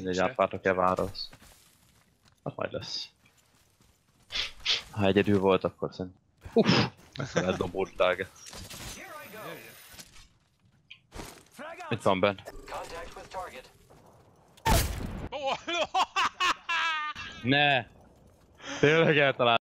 Mindegy, se. átváltok-e válasz. Az hát majd lesz. Ha egyedül volt, akkor szerintem... Uff! ez lehet dobott drága. Itt van benn. Ne! Tényleg eltalált.